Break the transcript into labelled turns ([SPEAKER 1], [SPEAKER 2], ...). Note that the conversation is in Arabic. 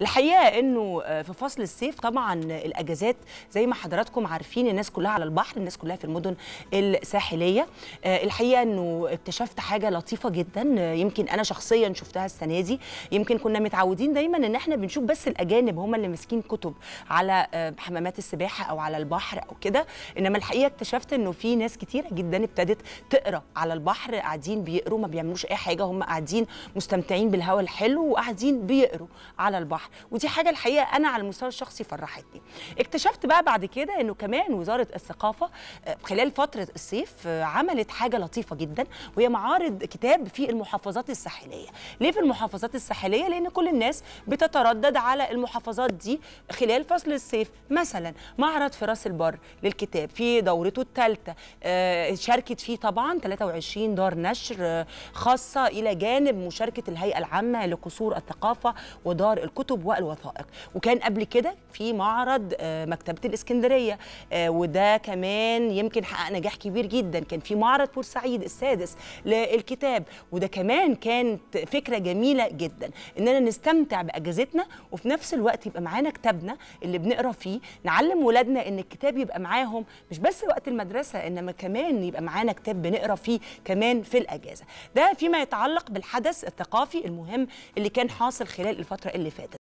[SPEAKER 1] الحقيقة إنه في فصل الصيف طبعا الأجازات زي ما حضراتكم عارفين الناس كلها على البحر الناس كلها في المدن الساحلية. الحقيقة إنه اكتشفت حاجة لطيفة جدا يمكن أنا شخصيا شفتها السنة دي. يمكن كنا متعودين دايما إن إحنا بنشوف بس الأجانب هم اللي ماسكين كتب على حمامات السباحة أو على البحر أو كده. إنما الحقيقة اكتشفت إنه في ناس كتيرة جدا ابتدت تقرأ على البحر قاعدين بيقروا ما بيعملوش أي حاجة هم قاعدين مستمتعين بالهواء الحلو وقاعدين بيقروا على البحر. ودي حاجة الحقيقة أنا على المستوى الشخصي فرحتني. اكتشفت بقى بعد كده إنه كمان وزارة الثقافة خلال فترة الصيف عملت حاجة لطيفة جدا وهي معارض كتاب في المحافظات الساحلية. ليه في المحافظات الساحلية؟ لأن كل الناس بتتردد على المحافظات دي خلال فصل الصيف. مثلا معرض في راس البر للكتاب في دورته الثالثه شاركت فيه طبعا 23 دار نشر خاصة إلى جانب مشاركة الهيئة العامة لقصور الثقافة ودار الكتب والوثائق وكان قبل كده في معرض مكتبة الإسكندرية وده كمان يمكن حقق نجاح كبير جدا. كان في معرض بورسعيد السادس للكتاب وده كمان كانت فكرة جميلة جدا إننا نستمتع بأجازتنا وفي نفس الوقت يبقى معانا كتابنا اللي بنقرأ فيه. نعلم ولادنا إن الكتاب يبقى معاهم مش بس وقت المدرسة إنما كمان يبقى معانا كتاب بنقرأ فيه كمان في الأجازة. ده فيما يتعلق بالحدث الثقافي المهم اللي كان حاصل خلال الفترة اللي فاتت.